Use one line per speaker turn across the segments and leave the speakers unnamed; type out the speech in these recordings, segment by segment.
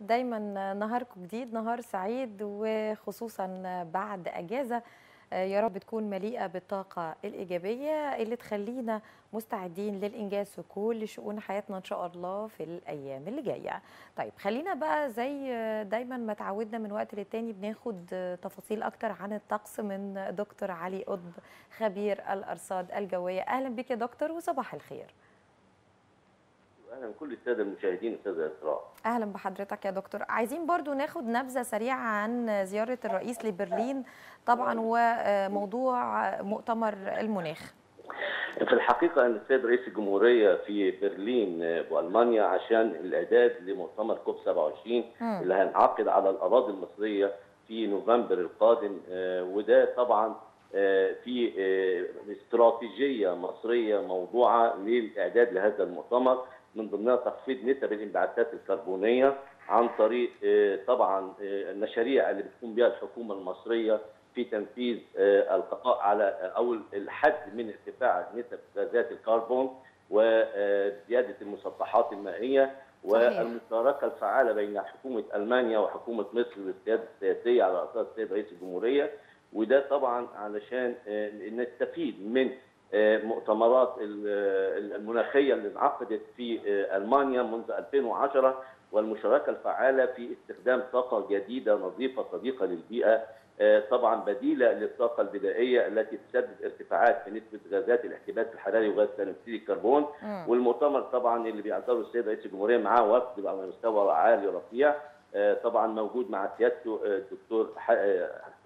دايما نهاركم جديد نهار سعيد وخصوصا بعد أجازة يا رب تكون مليئة بالطاقة الإيجابية اللي تخلينا مستعدين للإنجاز في كل شؤون حياتنا إن شاء الله في الأيام اللي جاية. طيب خلينا بقى زي دايما ما تعودنا من وقت للتاني بناخد تفاصيل أكتر عن الطقس من دكتور علي قطب خبير الأرصاد الجوية. أهلا بك يا دكتور وصباح الخير.
أهلا بكل السادة المشاهدين أستاذة إسراء.
أهلا بحضرتك يا دكتور. عايزين برضو ناخد نبذة سريعة عن زيارة الرئيس لبرلين طبعا وموضوع مؤتمر المناخ.
في الحقيقة أن السيد رئيس الجمهورية في برلين والمانيا عشان الاعداد لمؤتمر كوب 27 م. اللي هينعقد على الأراضي المصرية في نوفمبر القادم وده طبعا في استراتيجية مصرية موضوعة للإعداد لهذا المؤتمر. من ضمنها تخفيض نسب الانبعاثات الكربونية عن طريق طبعا المشاريع اللي بتقوم بها الحكومة المصرية في تنفيذ القضاء على أو الحد من ارتفاع نسب غازات الكربون وزياده المسطحات المائية والمشاركه الفعالة بين حكومة ألمانيا وحكومة مصر للسياده السياسية على أساس السيد رئيس الجمهورية. وده طبعا علشان نستفيد من مؤتمرات المناخية اللي انعقدت في ألمانيا منذ 2010 والمشاركة الفعالة في استخدام طاقة جديدة نظيفة صديقة للبيئة طبعا بديلة للطاقة البدائية التي تسبب ارتفاعات في نسبة غازات الاحتباس الحراري وغاز ثاني اكسيد الكربون. والمؤتمر طبعا اللي بيعتبره السيد رئيس الجمهورية معاه وفد على مستوى عالي رفيع طبعا موجود مع سيادته الدكتور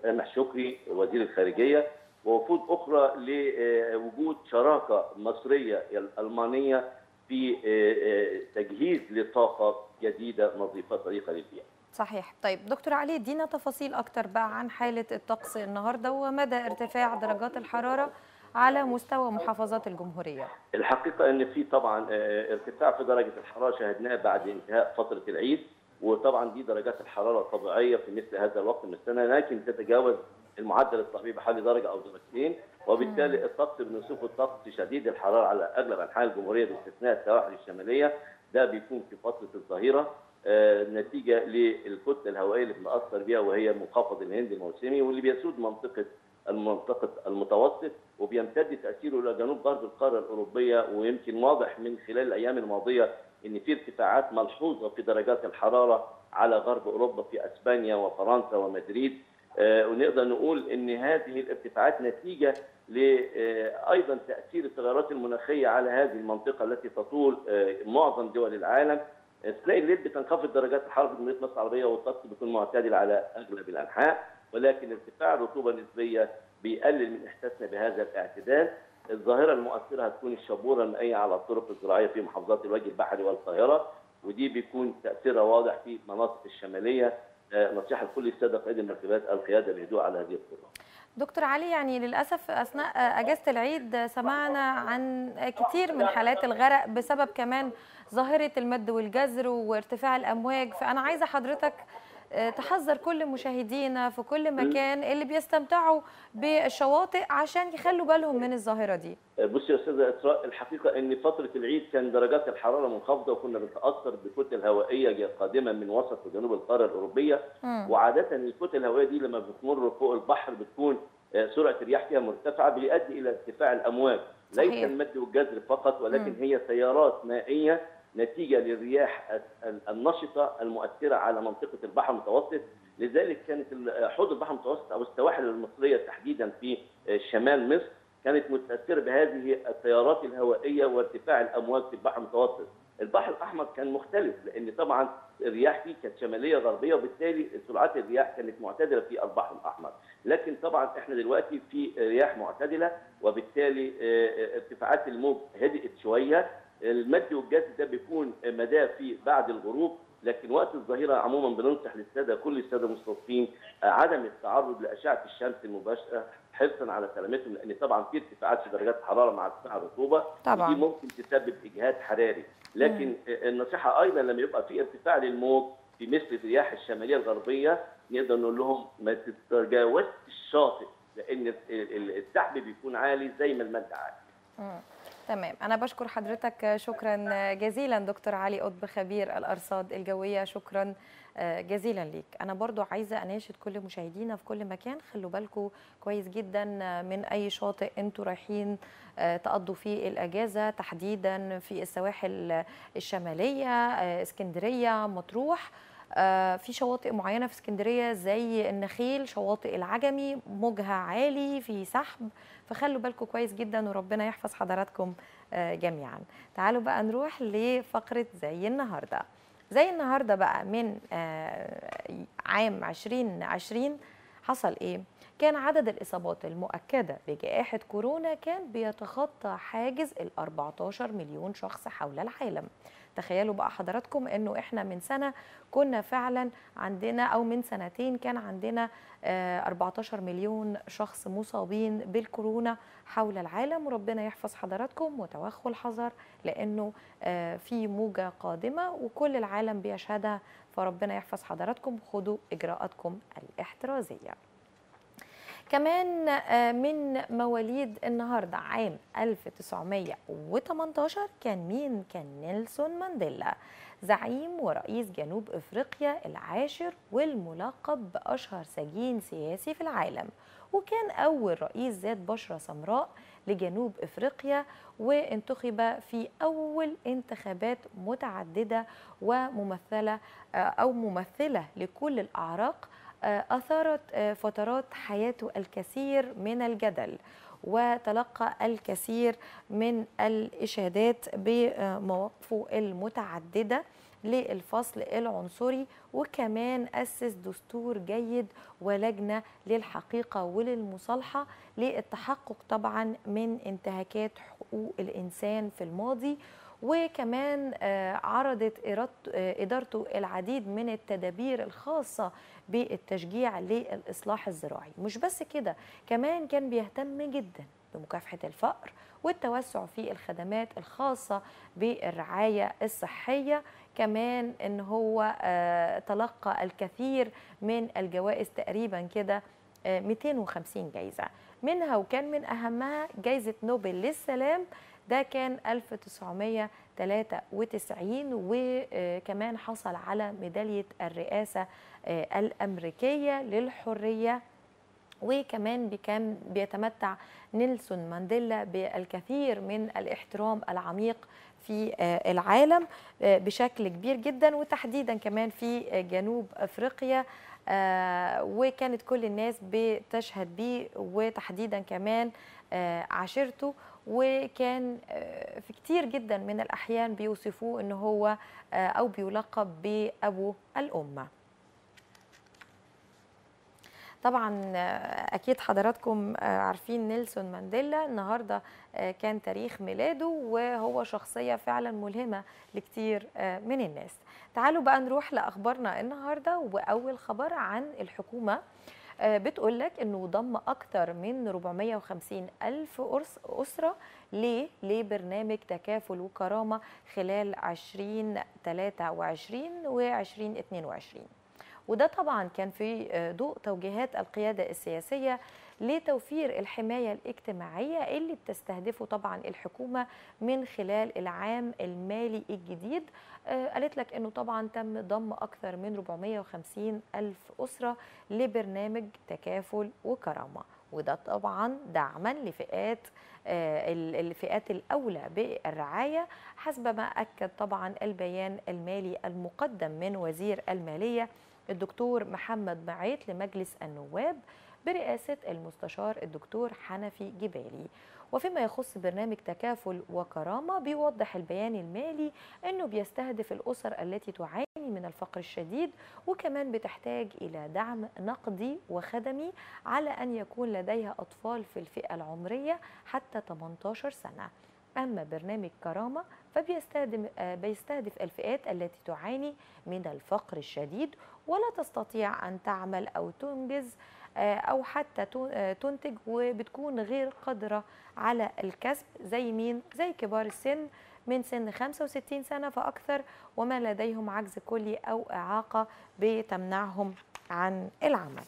سامح شكري وزير الخارجية ووفود أخرى لوجود شراكة مصرية المانيه في تجهيز لطاقة جديدة نظيفة صديقه للبيئه.
صحيح طيب دكتور علي ادينا تفاصيل أكتر بقى عن حالة الطقس النهارده ومدى ارتفاع درجات الحرارة على مستوى محافظات الجمهورية.
الحقيقة إن في طبعا ارتفاع في درجة الحرارة شاهدناه بعد انتهاء فترة العيد وطبعا دي درجات الحرارة الطبيعية في مثل هذا الوقت من السنة لكن تتجاوز المعدل الطبيعي بحوالي درجة أو درجتين وبالتالي الطقس بنشوف الطقس شديد الحرارة على أغلب أنحاء الجمهورية باستثناء السواحل الشمالية. ده بيكون في فترة الظهيرة. آه نتيجة للكتلة الهوائية اللي بنأثر بها وهي منخفض الهند الموسمي واللي بيسود منطقة المنطقة المتوسط وبيمتد تأثيره إلى جنوب غرب القارة الأوروبية. ويمكن واضح من خلال الأيام الماضية إن في ارتفاعات ملحوظة في درجات الحرارة على غرب أوروبا في أسبانيا وفرنسا ومدريد. ونقدر نقول إن هذه الارتفاعات نتيجة آه أيضا تأثير التغيرات المناخية على هذه المنطقة التي تطول آه معظم دول العالم. تلاقي الليل بتنخفض درجات الحرارة في جمهورية مصر العربية والطقس بيكون معتدل على أغلب الأنحاء ولكن ارتفاع الرطوبة النسبية بيقلل من إحساسنا بهذا الاعتدال. الظاهرة المؤثرة هتكون الشبورة المائية على الطرق الزراعية في محافظات الوجه البحري والقاهرة ودي بيكون تأثيرها واضح في المناطق الشمالية نصيحة لكل السادة قائدي المركبات القيادة بهدوء على هذه الطرق.
دكتور علي يعني للأسف أثناء أجازة العيد سمعنا عن كثير من حالات الغرق بسبب كمان ظاهرة المد والجزر وارتفاع الأمواج فأنا عايزة حضرتك تحذر كل مشاهدينا في كل مكان اللي بيستمتعوا بالشواطئ عشان يخلوا بالهم من الظاهرة دي.
بصي يا أستاذة إسراء الحقيقة إن فترة العيد كان درجات الحرارة منخفضة وكنا بنتأثر بكتل هوائيه قادمة من وسط وجنوب القارة الأوروبية م. وعادة الكتل الهوائية دي لما بتمر فوق البحر بتكون سرعة الرياح فيها مرتفعة بيؤدي إلى ارتفاع الأمواج ليس. المد والجزر فقط ولكن م. هي تيارات مائية نتيجة للرياح النشطة المؤثرة على منطقة البحر المتوسط. لذلك كانت حوض البحر المتوسط أو السواحل المصرية تحديدا في شمال مصر كانت متأثرة بهذه التيارات الهوائية وارتفاع الأمواج في البحر المتوسط. البحر الأحمر كان مختلف لأن طبعا الرياح فيه كانت شمالية غربية وبالتالي سرعات الرياح كانت معتدلة في البحر الأحمر. لكن طبعا إحنا دلوقتي في رياح معتدلة وبالتالي ارتفاعات الموج هدئت شوية. المد والجزر ده بيكون مداه في بعد الغروب لكن وقت الظهيرة عموما بننصح للساده كل الساده المستضيفين عدم التعرض لأشعة الشمس المباشرة حرصا على سلامتهم لأن طبعا في ارتفاعات في درجات الحراره مع ارتفاع الرطوبة
طبعا
دي ممكن تسبب إجهاد حراري لكن مم. النصيحة أيضا لما يبقى في ارتفاع للموج في مثل الرياح الشمالية الغربية نقدر نقول لهم ما تتجاوزش الشاطئ لأن السحب بيكون عالي زي ما المد عالي.
مم. تمام. أنا بشكر حضرتك شكرا جزيلا دكتور علي قطب خبير الأرصاد الجوية. شكرا جزيلا ليك. أنا برضو عايزة أناشد كل مشاهدينا في كل مكان. خلوا بالكم كويس جدا من أي شاطئ أنتوا رايحين تقضوا فيه الأجازة. تحديدا في السواحل الشمالية اسكندرية مطروح. في شواطئ معينة في اسكندرية زي النخيل شواطئ العجمي موجها عالي في سحب فخلوا بالكم كويس جدا وربنا يحفظ حضراتكم جميعا. تعالوا بقى نروح لفقرة زي النهارده. زي النهارده بقى من عام 2020 حصل إيه؟ كان عدد الإصابات المؤكدة بجائحة كورونا كان بيتخطى حاجز ال 14 مليون شخص حول العالم. تخيلوا بقى حضراتكم إنه إحنا من سنة كنا فعلا عندنا أو من سنتين كان عندنا 14 مليون شخص مصابين بالكورونا حول العالم. وربنا يحفظ حضراتكم وتوخوا الحذر لأنه في موجة قادمة وكل العالم بيشهدها. فربنا يحفظ حضراتكم خدوا إجراءاتكم الاحترازية. كمان من مواليد النهارده عام 1918 كان مين؟ كان نيلسون مانديلا زعيم ورئيس جنوب إفريقيا العاشر والملقب بأشهر سجين سياسي في العالم وكان أول رئيس ذات بشرة سمراء لجنوب إفريقيا وانتخب في أول انتخابات متعددة وممثلة أو ممثلة لكل الأعراق أثارت فترات حياته الكثير من الجدل وتلقى الكثير من الإشادات بمواقفه المتعددة للفصل العنصري وكمان أسس دستور جيد ولجنة للحقيقة وللمصالحة للتحقق طبعا من انتهاكات حقوق الإنسان في الماضي وكمان عرضت إدارته العديد من التدابير الخاصة بالتشجيع للإصلاح الزراعي. مش بس كده كمان كان بيهتم جدا بمكافحة الفقر والتوسع في الخدمات الخاصة بالرعاية الصحية. كمان إن هو تلقى الكثير من الجوائز تقريبا كده 250 جايزة. منها وكان من أهمها جائزه نوبل للسلام ده كان 1993 وكمان حصل على ميدالية الرئاسة الأمريكية للحرية. وكمان كان بيتمتع نيلسون مانديلا بالكثير من الإحترام العميق في العالم بشكل كبير جدا وتحديدا كمان في جنوب أفريقيا. وكانت كل الناس بتشهد بيه وتحديدا كمان عشيرته وكان في كتير جدا من الأحيان بيوصفوه أنه هو أو بيلقب بأبو الأمة. طبعا أكيد حضراتكم عارفين نيلسون مانديلا. النهارده كان تاريخ ميلاده وهو شخصية فعلا ملهمة لكتير من الناس. تعالوا بقى نروح لأخبارنا النهارده وأول خبر عن الحكومة. بتقول لك إنه ضم أكثر من 450 ألف أسرة ليه لبرنامج تكافل وكرامة خلال 2023 و 2022 وده طبعا كان في ضوء توجيهات القيادة السياسية لتوفير الحماية الاجتماعية اللي بتستهدفه طبعا الحكومة من خلال العام المالي الجديد. قالت لك إنه طبعا تم ضم أكثر من 450 ألف أسرة لبرنامج تكافل وكرامة. وده طبعا دعما لفئات الفئات الأولى بالرعاية حسب ما أكد طبعا البيان المالي المقدم من وزير المالية الدكتور محمد معيط لمجلس النواب. برئاسة المستشار الدكتور حنفي جبالي. وفيما يخص برنامج تكافل وكرامة بيوضح البيان المالي أنه بيستهدف الأسر التي تعاني من الفقر الشديد وكمان بتحتاج إلى دعم نقدي وخدمي على أن يكون لديها أطفال في الفئة العمرية حتى 18 سنة. أما برنامج كرامة فبيستهدف بيستهدف الفئات التي تعاني من الفقر الشديد ولا تستطيع أن تعمل أو تنجز أو حتى تنتج وبتكون غير قادرة على الكسب. زي مين؟ زي كبار السن. من سن 65 سنة فأكثر وما لديهم عجز كلي أو إعاقة بتمنعهم عن العمل.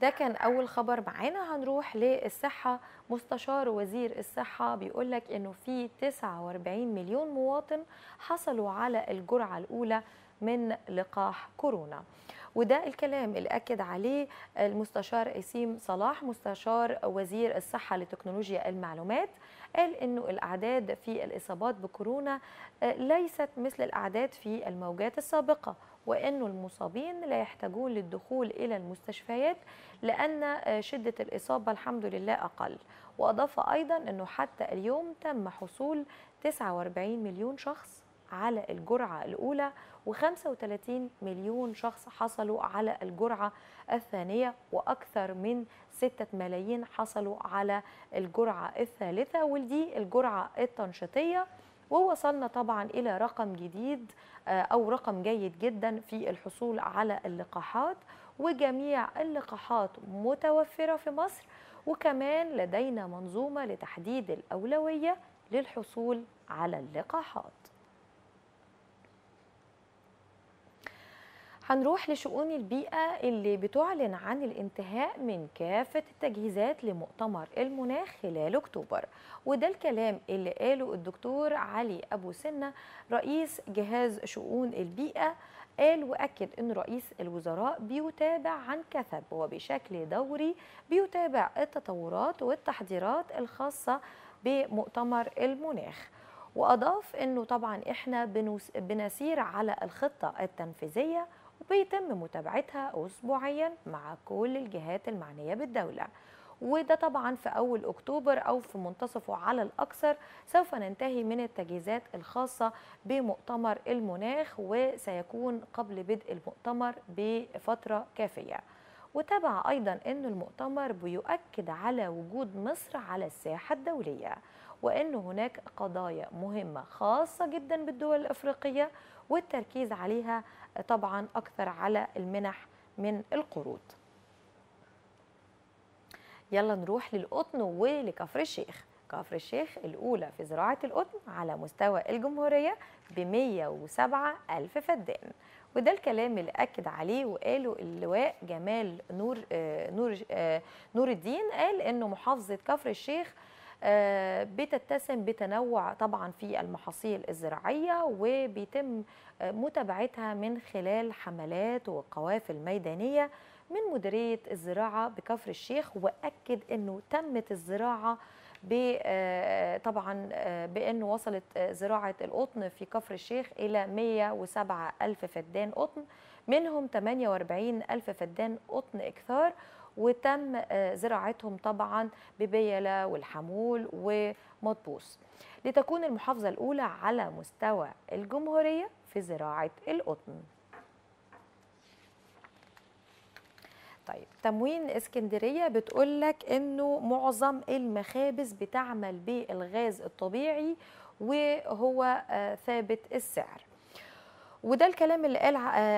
ده كان أول خبر معانا. هنروح للصحة. مستشار وزير الصحة بيقول لك إنه في 49 مليون مواطن حصلوا على الجرعة الأولى من لقاح كورونا. وده الكلام اللي اكد عليه المستشار اسيم صلاح مستشار وزير الصحة لتكنولوجيا المعلومات قال إنه الأعداد في الإصابات بكورونا ليست مثل الأعداد في الموجات السابقة وإنه المصابين لا يحتاجون للدخول إلى المستشفيات لأن شدة الإصابة الحمد لله أقل. وأضاف أيضا إنه حتى اليوم تم حصول 49 مليون شخص على الجرعة الأولى و35 مليون شخص حصلوا على الجرعة الثانية وأكثر من 6 ملايين حصلوا على الجرعة الثالثة ودي الجرعة التنشيطية. ووصلنا طبعا إلى رقم جديد أو رقم جيد جدا في الحصول على اللقاحات. وجميع اللقاحات متوفرة في مصر وكمان لدينا منظومة لتحديد الأولوية للحصول على اللقاحات. هنروح لشؤون البيئة اللي بتعلن عن الانتهاء من كافة التجهيزات لمؤتمر المناخ خلال أكتوبر. وده الكلام اللي قاله الدكتور علي أبو سنة رئيس جهاز شؤون البيئة. قال وأكد أن رئيس الوزراء بيتابع عن كثب وبشكل دوري بيتابع التطورات والتحضيرات الخاصة بمؤتمر المناخ. وأضاف أنه طبعا إحنا بنسير على الخطة التنفيذية وبيتم متابعتها أسبوعيا مع كل الجهات المعنية بالدولة. وده طبعا في أول أكتوبر أو في منتصفه على الأكثر سوف ننتهي من التجهيزات الخاصة بمؤتمر المناخ وسيكون قبل بدء المؤتمر بفترة كافية. وتابع أيضا أن المؤتمر بيؤكد على وجود مصر على الساحة الدولية وأن هناك قضايا مهمة خاصة جدا بالدول الأفريقية والتركيز عليها طبعا أكثر على المنح من القروض يلا نروح للقطن ولكفر الشيخ. كفر الشيخ الأولى في زراعة القطن على مستوى الجمهورية ب 107 ألف فدان. وده الكلام اللي أكد عليه وقاله اللواء جمال نور آه نور آه نور الدين. قال إنه محافظة كفر الشيخ بتتسم بتنوع طبعا في المحاصيل الزراعية وبيتم متابعتها من خلال حملات وقوافل ميدانية من مديرية الزراعة بكفر الشيخ وأكد إنه تمت الزراعة طبعا بإنه وصلت زراعة القطن في كفر الشيخ إلى 107 ألف فدان قطن منهم 48 ألف فدان قطن إكثار وتم زراعتهم طبعا ببيلة والحمول ومطبوس. لتكون المحافظة الأولى على مستوى الجمهورية في زراعة القطن. طيب تموين اسكندرية بتقول لك إنه معظم المخابز بتعمل بالغاز الطبيعي وهو ثابت السعر. وده الكلام اللي قال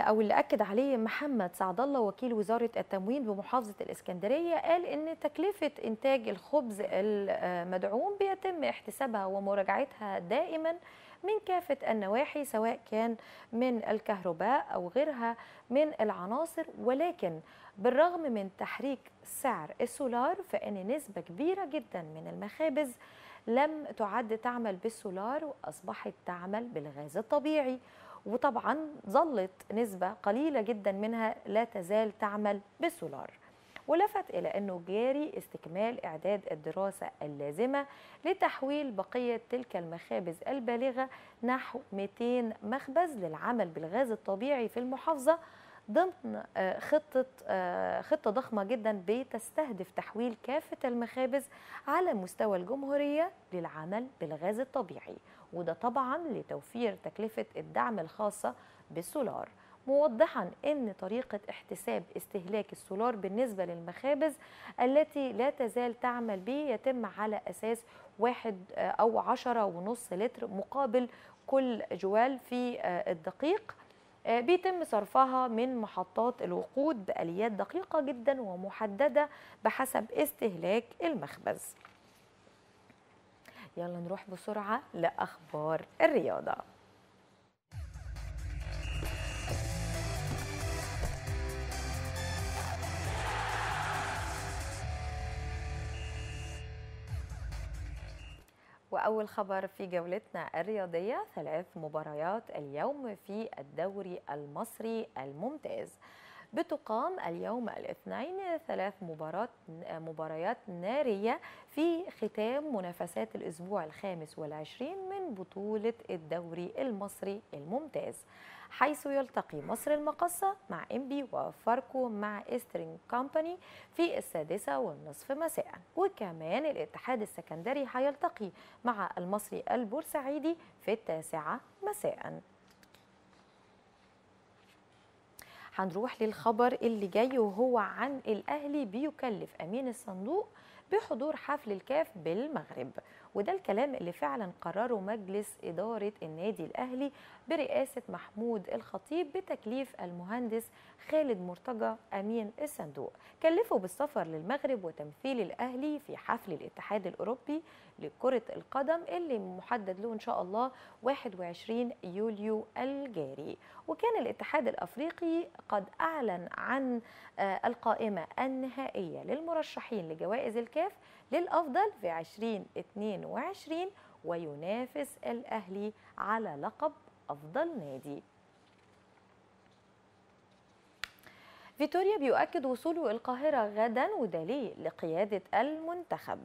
أو اللي أكد عليه محمد سعد الله وكيل وزارة التموين بمحافظة الإسكندرية قال إن تكلفة إنتاج الخبز المدعوم بيتم احتسابها ومراجعتها دائما من كافة النواحي سواء كان من الكهرباء أو غيرها من العناصر. ولكن بالرغم من تحريك سعر السولار فإن نسبة كبيرة جدا من المخابز لم تعد تعمل بالسولار وأصبحت تعمل بالغاز الطبيعي. وطبعا ظلت نسبة قليلة جدا منها لا تزال تعمل بالسولار. ولفت إلى أنه جاري استكمال إعداد الدراسة اللازمة لتحويل بقية تلك المخابز البالغة نحو 200 مخبز للعمل بالغاز الطبيعي في المحافظة ضمن خطة خطة ضخمة جدا بتستهدف تحويل كافة المخابز على مستوى الجمهورية للعمل بالغاز الطبيعي. وده طبعا لتوفير تكلفة الدعم الخاصة بالسولار موضحا إن طريقة احتساب استهلاك السولار بالنسبة للمخابز التي لا تزال تعمل به يتم على أساس واحد أو عشرة ونص لتر مقابل كل جوال في الدقيق. بيتم صرفها من محطات الوقود بآليات دقيقة جدا ومحددة بحسب استهلاك المخبز. يلا نروح بسرعة لأخبار الرياضة. وأول خبر في جولتنا الرياضية ثلاث مباريات اليوم في الدوري المصري الممتاز. بتقام اليوم الاثنين ثلاث مباريات مباريات نارية في ختام منافسات الأسبوع الخامس والعشرين من بطولة الدوري المصري الممتاز. حيث يلتقي مصر المقصة مع إنبي وفاركو مع إيسترن كومباني في السادسة والنصف مساء. وكمان الاتحاد السكندري هيلتقي مع المصري البورسعيدي في التاسعة مساءً. هنروح للخبر اللي جاي وهو عن الأهلي بيكلف أمين الصندوق بحضور حفل الكاف بالمغرب. وده الكلام اللي فعلا قرره مجلس إدارة النادي الأهلي برئاسة محمود الخطيب بتكليف المهندس خالد مرتجى أمين الصندوق. كلفه بالسفر للمغرب وتمثيل الأهلي في حفل الاتحاد الأوروبي لكرة القدم اللي محدد له إن شاء الله 21 يوليو الجاري. وكان الاتحاد الأفريقي قد أعلن عن القائمة النهائية للمرشحين لجوائز الكاف للأفضل في 2022 وينافس الأهلي على لقب أفضل نادي. فيتوريا بيؤكد وصوله القاهرة غدا وده ليه لقيادة المنتخب.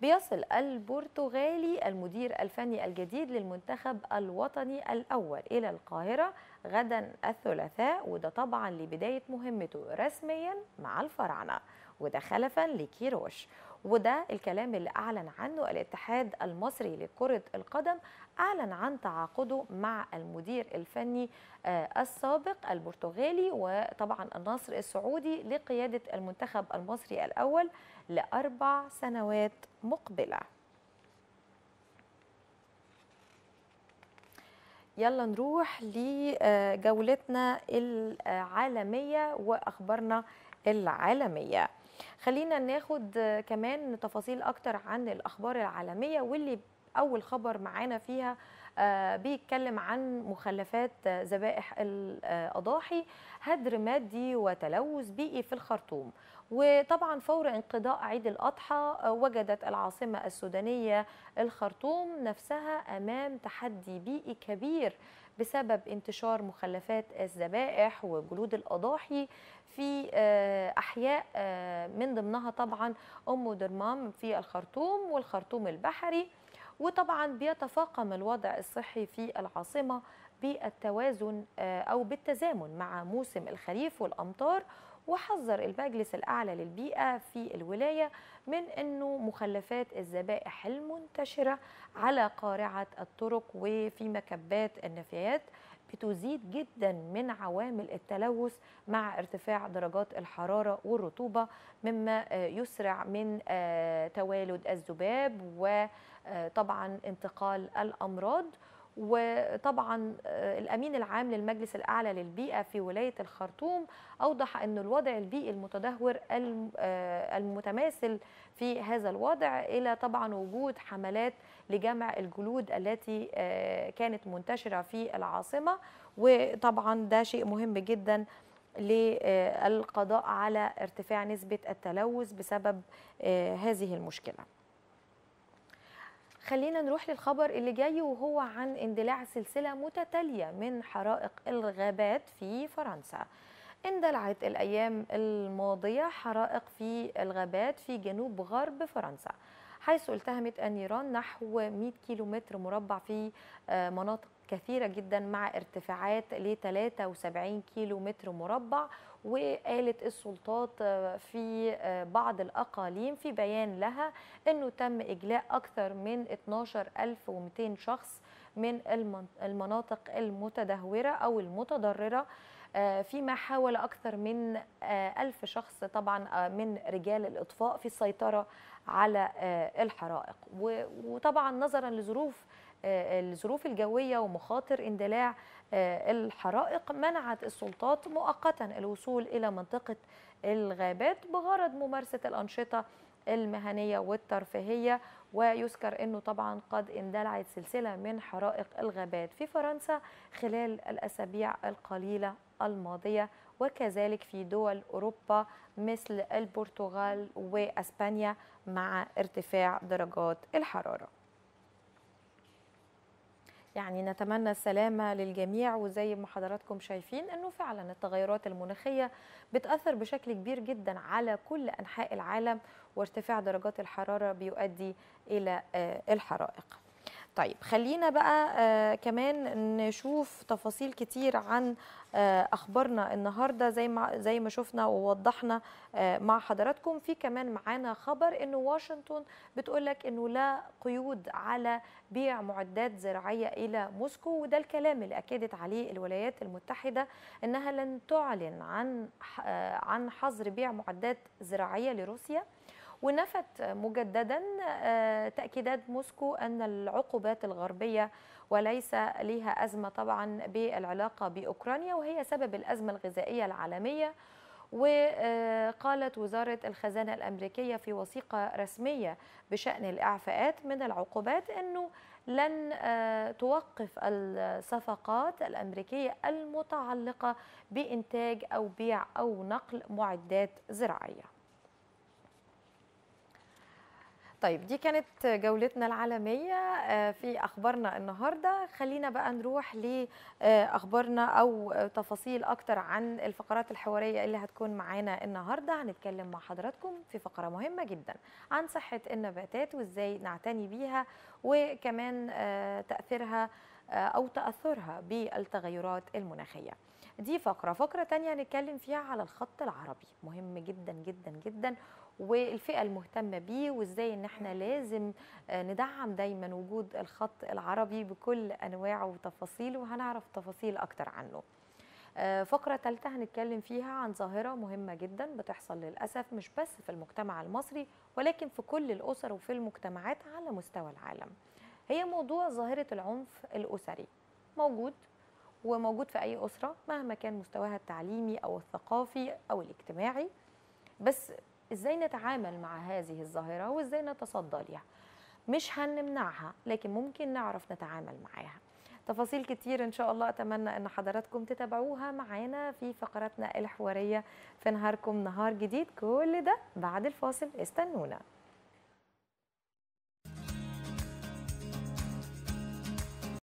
بيصل البرتغالي المدير الفني الجديد للمنتخب الوطني الأول إلى القاهرة غدا الثلاثاء وده طبعا لبداية مهمته رسميا مع الفراعنة. وده خلفا لكيروش. وده الكلام اللي أعلن عنه الاتحاد المصري لكرة القدم أعلن عن تعاقده مع المدير الفني السابق البرتغالي وطبعا النصر السعودي لقيادة المنتخب المصري الأول لأربع سنوات مقبلة. يلا نروح لجولتنا العالمية وأخبارنا العالمية. خلينا ناخد كمان تفاصيل أكتر عن الأخبار العالمية واللي أول خبر معانا فيها بيتكلم عن مخلفات ذبائح الأضاحي هدر مادي وتلوث بيئي في الخرطوم. وطبعا فور انقضاء عيد الأضحى وجدت العاصمة السودانية الخرطوم نفسها أمام تحدي بيئي كبير بسبب انتشار مخلفات الذبائح وجلود الأضاحي في أحياء من ضمنها طبعا أم درمام في الخرطوم والخرطوم البحري. وطبعا بيتفاقم الوضع الصحي في العاصمة بالتوازن أو بالتزامن مع موسم الخريف والأمطار وحذر المجلس الأعلى للبيئة في الولاية من أنه مخلفات الذبائح المنتشرة على قارعة الطرق وفي مكبات النفايات بتزيد جدا من عوامل التلوث مع ارتفاع درجات الحرارة والرطوبة مما يسرع من توالد الذباب وطبعا انتقال الأمراض وطبعا الأمين العام للمجلس الأعلى للبيئة في ولاية الخرطوم أوضح إن الوضع البيئي المتدهور المتماثل في هذا الوضع إلى طبعا وجود حملات لجمع الجلود التي كانت منتشرة في العاصمة. وطبعا ده شيء مهم جدا للقضاء على ارتفاع نسبة التلوث بسبب هذه المشكلة. خلينا نروح للخبر اللي جاي وهو عن اندلاع سلسلة متتالية من حرائق الغابات في فرنسا. اندلعت الأيام الماضية حرائق في الغابات في جنوب غرب فرنسا حيث التهمت النيران نحو 100 كيلومتر مربع في مناطق كثيرة جدا مع ارتفاعات ل 73 كيلو متر مربع وقالت السلطات في بعض الأقاليم في بيان لها أنه تم إجلاء أكثر من 12200 شخص من المناطق المتدهورة أو المتضررة فيما حاول أكثر من ألف شخص طبعا من رجال الإطفاء في السيطرة على الحرائق. وطبعا نظرا لظروف الظروف الجوية ومخاطر اندلاع الحرائق منعت السلطات مؤقتا الوصول إلى منطقة الغابات بغرض ممارسة الأنشطة المهنية والترفيهية ويذكر أنه طبعا قد اندلعت سلسلة من حرائق الغابات في فرنسا خلال الأسابيع القليلة الماضية وكذلك في دول أوروبا مثل البرتغال وأسبانيا مع ارتفاع درجات الحرارة. يعني نتمنى السلامة للجميع وزي ما حضراتكم شايفين إنه فعلا التغيرات المناخية بتأثر بشكل كبير جدا على كل أنحاء العالم وارتفاع درجات الحرارة بيؤدي إلى الحرائق. طيب خلينا بقى آه كمان نشوف تفاصيل كتير عن آه أخبارنا النهارده. زي ما زي ما شفنا ووضحنا آه مع حضراتكم. في كمان معانا خبر إنه واشنطن بتقول لك إنه لا قيود على بيع معدات زراعية إلى موسكو وده الكلام اللي أكدت عليه الولايات المتحدة إنها لن تعلن عن عن حظر بيع معدات زراعية لروسيا. ونفت مجددا تأكيدات موسكو أن العقوبات الغربية وليس لها أزمة طبعا بالعلاقة بأوكرانيا وهي سبب الأزمة الغذائية العالمية. وقالت وزارة الخزانة الأمريكية في وثيقة رسمية بشأن الإعفاءات من العقوبات أنه لن توقف الصفقات الأمريكية المتعلقة بإنتاج أو بيع أو نقل معدات زراعية. طيب دي كانت جولتنا العالمية في أخبارنا النهاردة. خلينا بقى نروح لأخبارنا أو تفاصيل أكتر عن الفقرات الحوارية اللي هتكون معانا النهاردة. هنتكلم مع حضراتكم في فقرة مهمة جدا عن صحة النباتات وإزاي نعتني بيها وكمان تأثيرها أو تأثرها بالتغيرات المناخية. دي فقرة فقرة تانية هنتكلم فيها على الخط العربي. مهم جدا جدا جدا. والفئة المهتمة بيه وإزاي إن إحنا لازم ندعم دايما وجود الخط العربي بكل أنواعه وتفاصيله وهنعرف تفاصيل أكتر عنه. فقرة ثالثة هنتكلم فيها عن ظاهرة مهمة جدا بتحصل للأسف مش بس في المجتمع المصري ولكن في كل الأسر وفي المجتمعات على مستوى العالم. هي موضوع ظاهرة العنف الأسري. موجود وموجود في أي أسرة مهما كان مستواها التعليمي أو الثقافي أو الاجتماعي. بس إزاي نتعامل مع هذه الظاهرة وازاي نتصدى ليها. مش هنمنعها لكن ممكن نعرف نتعامل معاها. تفاصيل كتير إن شاء الله أتمنى إن حضراتكم تتابعوها معانا في فقراتنا الحوارية في نهاركم نهار جديد. كل ده بعد الفاصل. استنونا.